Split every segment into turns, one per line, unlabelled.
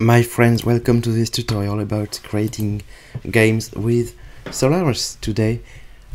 My friends, welcome to this tutorial about creating games with Solarus. Today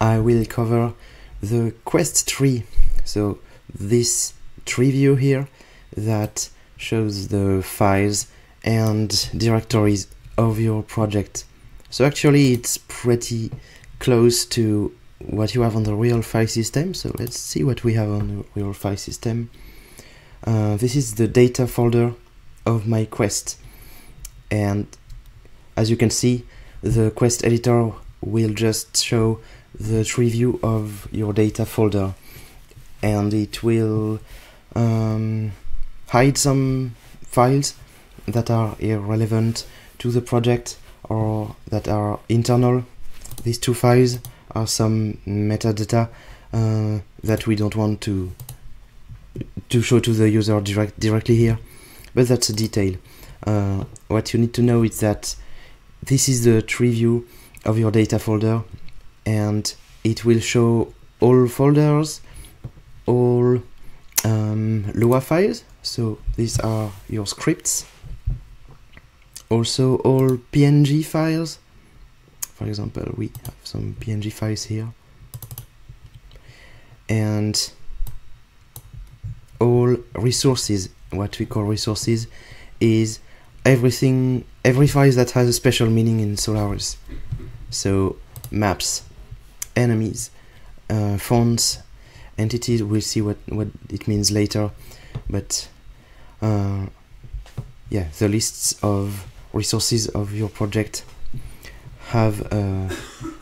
I will cover the quest tree. So this tree view here that shows the files and directories of your project. So actually it's pretty close to what you have on the real file system. So let's see what we have on the real file system. Uh, this is the data folder of my quest and as you can see the quest editor will just show the tree view of your data folder and it will um, hide some files that are irrelevant to the project or that are internal. These two files are some metadata uh, that we don't want to to show to the user direct directly here, but that's a detail. Uh, what you need to know is that this is the tree view of your data folder and it will show all folders, all um, Lua files, so these are your scripts, also all PNG files, for example we have some PNG files here, and all resources, what we call resources is everything, every file that has a special meaning in Solarus. So maps, enemies, uh, fonts, entities, we'll see what, what it means later, but uh, yeah, the lists of resources of your project have a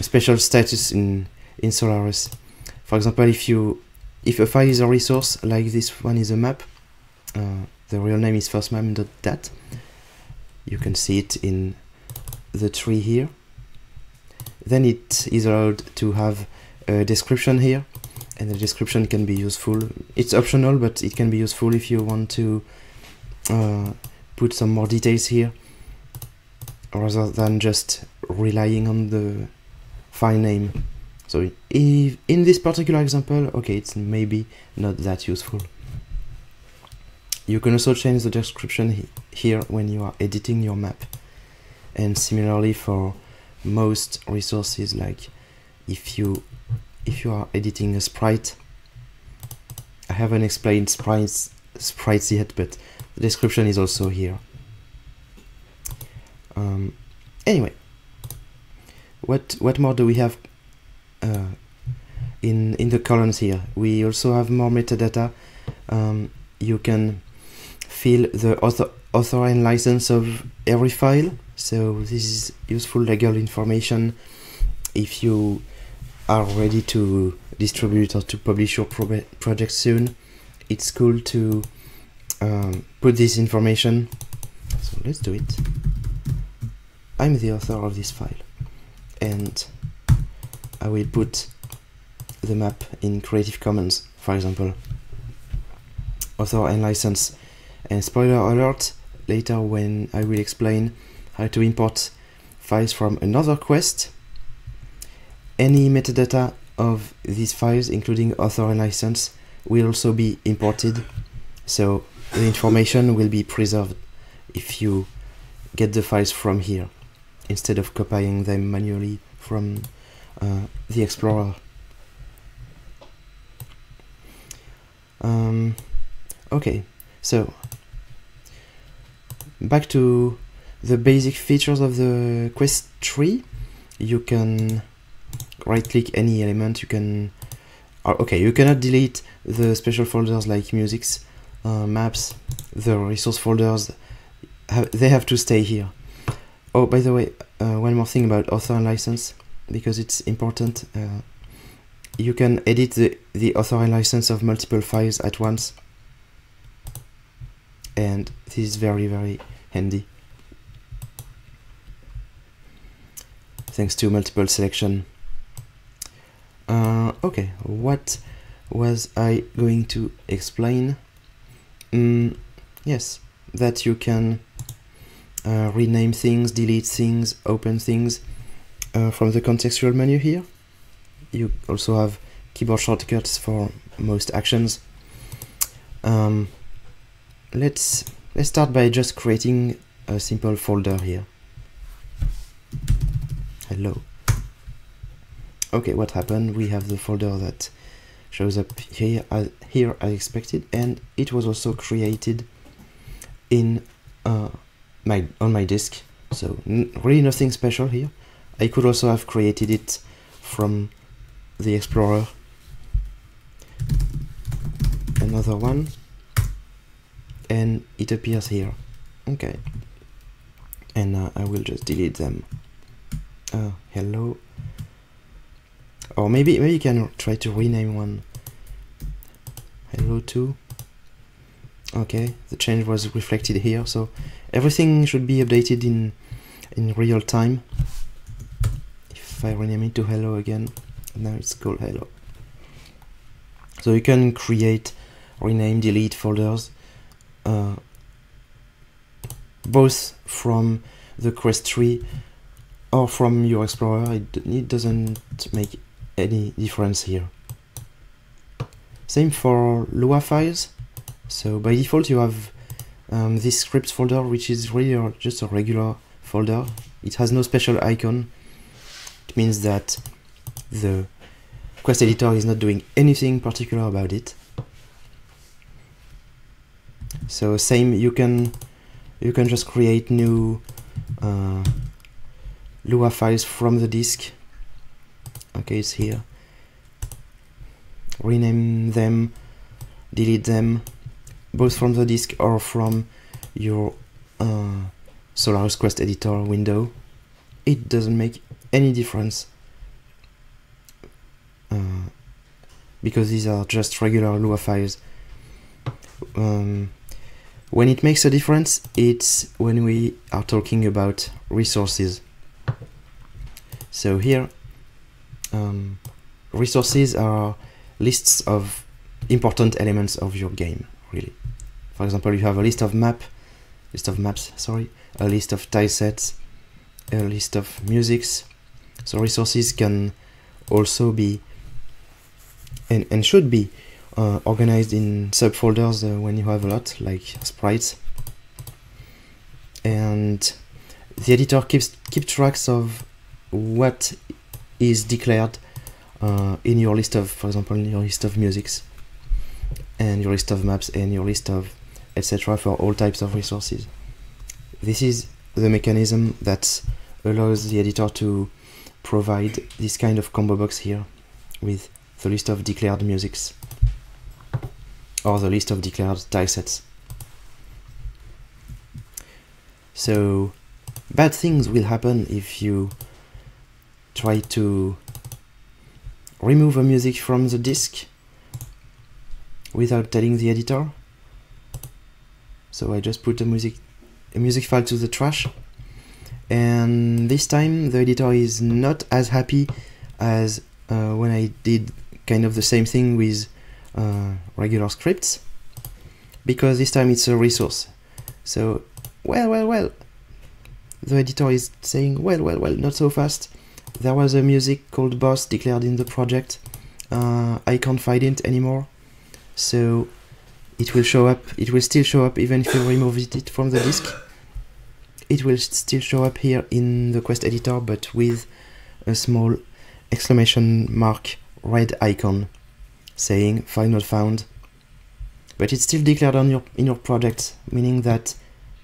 special status in, in Solarus. For example, if you if a file is a resource, like this one is a map, uh, the real name is firstmap.dat, you can see it in the tree here. Then it is allowed to have a description here and the description can be useful. It's optional but it can be useful if you want to uh, put some more details here rather than just relying on the file name. So if in this particular example okay it's maybe not that useful you can also change the description he here when you are editing your map. And similarly for most resources like if you if you are editing a sprite I haven't explained sprites sprites yet but the description is also here. Um, anyway what what more do we have uh, in in the columns here? We also have more metadata. Um, you can fill the author, and license of every file. So this is useful legal information if you are ready to distribute or to publish your pro project soon. It's cool to um, put this information. So let's do it. I'm the author of this file and I will put the map in Creative Commons, for example. Author and license and spoiler alert, later when I will explain how to import files from another quest, any metadata of these files, including author and license, will also be imported. So the information will be preserved if you get the files from here, instead of copying them manually from uh, the Explorer. Um, okay, so back to the basic features of the quest tree you can right click any element. You can uh, okay you cannot delete the special folders like musics uh, maps the resource folders. They have to stay here. Oh by the way uh, one more thing about author and license because it's important. Uh, you can edit the, the author and license of multiple files at once and this is very very handy. Thanks to multiple selection. Uh, okay what was I going to explain? Mm, yes that you can uh, rename things delete things open things uh, from the contextual menu here. You also have keyboard shortcuts for most actions. Um, let's let's start by just creating a simple folder here. Hello. Okay what happened? We have the folder that shows up here as, here as expected and it was also created in uh, my on my disk. So really nothing special here. I could also have created it from the Explorer. Another one and it appears here. Okay. And uh, I will just delete them. Uh, hello. Or maybe maybe you can try to rename one. Hello 2 okay the change was reflected here so everything should be updated in in real time. If I rename it to hello again now it's called hello. So you can create rename delete folders uh, both from the quest tree or from your explorer. It, it doesn't make any difference here. Same for Lua files. So by default you have um, this scripts folder which is really just a regular folder. It has no special icon. It means that the quest editor is not doing anything particular about it so same you can you can just create new uh, Lua files from the disk. Okay it's here. Rename them delete them both from the disk or from your uh, Solarus Quest editor window. It doesn't make any difference uh, because these are just regular Lua files um, when it makes a difference it's when we are talking about resources. So here um, resources are lists of important elements of your game really. For example you have a list of map list of maps sorry a list of tile sets a list of musics. So resources can also be and, and should be uh, organized in subfolders uh, when you have a lot like sprites and the editor keeps keep tracks of what is declared uh, in your list of, for example, in your list of musics and your list of maps and your list of etc. for all types of resources. This is the mechanism that allows the editor to provide this kind of combo box here with the list of declared musics or the list of declared tile sets. So bad things will happen if you try to remove a music from the disk without telling the editor. So I just put a music a music file to the trash and this time the editor is not as happy as uh, when I did kind of the same thing with uh, regular scripts because this time it's a resource. So well well well the editor is saying well well well not so fast. There was a music called boss declared in the project. Uh, I can't find it anymore. So it will show up it will still show up even if you remove it from the disk it will still show up here in the quest editor but with a small exclamation mark red icon saying file not found but it's still declared on your in your project meaning that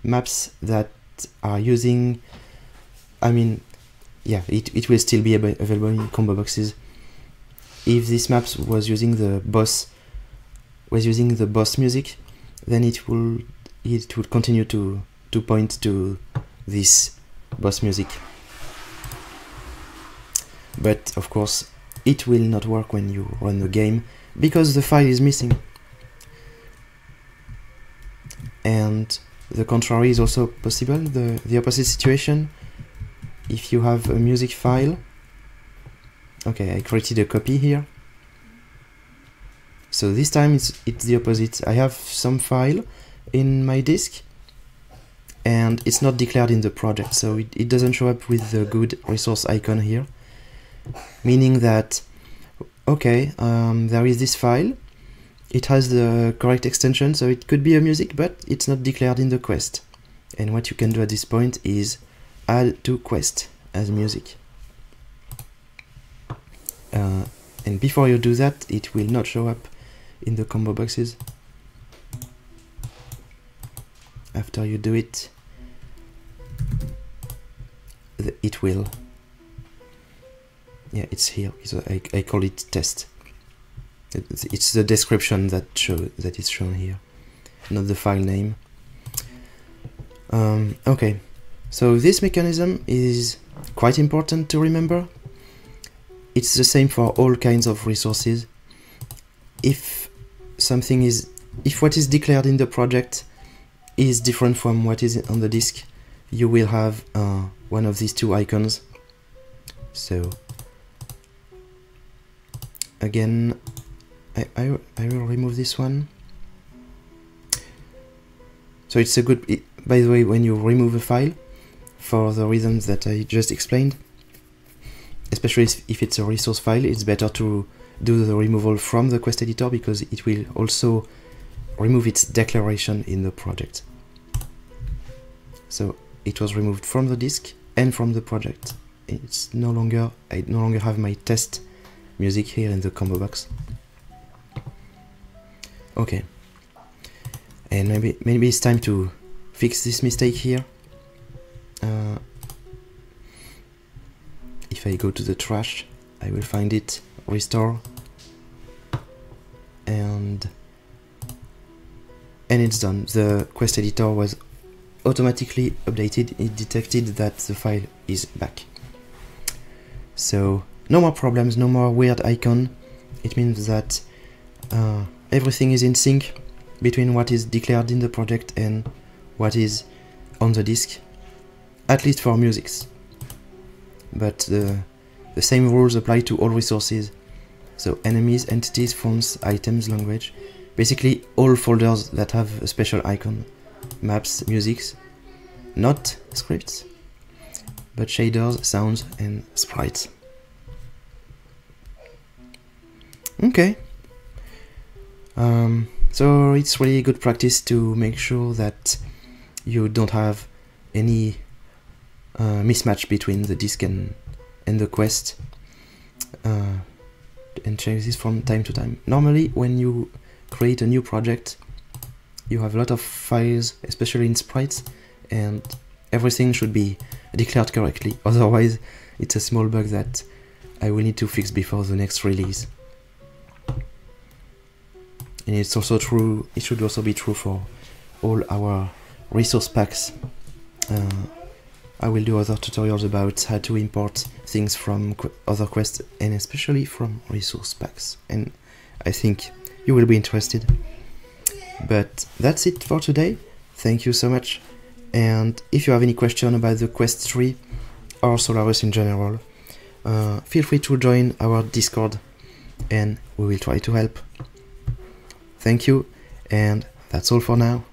maps that are using I mean yeah, it, it will still be available in combo boxes. If this map was using the boss was using the boss music, then it will it will continue to to point to this boss music. But of course, it will not work when you run the game because the file is missing. And the contrary is also possible, the, the opposite situation if you have a music file okay I created a copy here. So this time it's it's the opposite. I have some file in my disk and it's not declared in the project so it, it doesn't show up with the good resource icon here. Meaning that okay um, there is this file. It has the correct extension so it could be a music but it's not declared in the quest. And what you can do at this point is add to quest as music. Uh, and before you do that it will not show up in the combo boxes. After you do it it will yeah it's here. So I, I call it test. It's, the description that show that is shown here not the file name. Um, okay. So this mechanism is quite important to remember. It's the same for all kinds of resources. If something is if what is declared in the project is different from what is on the disk you will have uh, one of these two icons. So again I, I, I will remove this one so it's a good it, by the way when you remove a file for the reasons that I just explained especially if it's a resource file it's better to do the removal from the quest editor because it will also remove its declaration in the project so it was removed from the disk and from the project. It's no longer, I no longer have my test music here in the combo box. Okay. And maybe, maybe it's time to fix this mistake here. Uh, if I go to the trash, I will find it, restore, and and it's done. The quest editor was automatically updated, it detected that the file is back. So no more problems, no more weird icon. It means that uh, everything is in sync between what is declared in the project and what is on the disk, at least for musics. But the, the same rules apply to all resources. So enemies, entities, fonts, items, language, basically all folders that have a special icon maps, musics, not scripts, but shaders, sounds, and sprites. Okay. Um, so it's really good practice to make sure that you don't have any uh, mismatch between the disk and, and the quest uh, and change this from time to time. Normally when you create a new project you have a lot of files, especially in sprites, and everything should be declared correctly. Otherwise, it's a small bug that I will need to fix before the next release. And it's also true, it should also be true for all our resource packs. Uh, I will do other tutorials about how to import things from qu other quests and especially from resource packs. And I think you will be interested. But that's it for today. Thank you so much. And if you have any question about the Quest tree or Solarus in general, uh, feel free to join our Discord and we will try to help. Thank you, and that's all for now.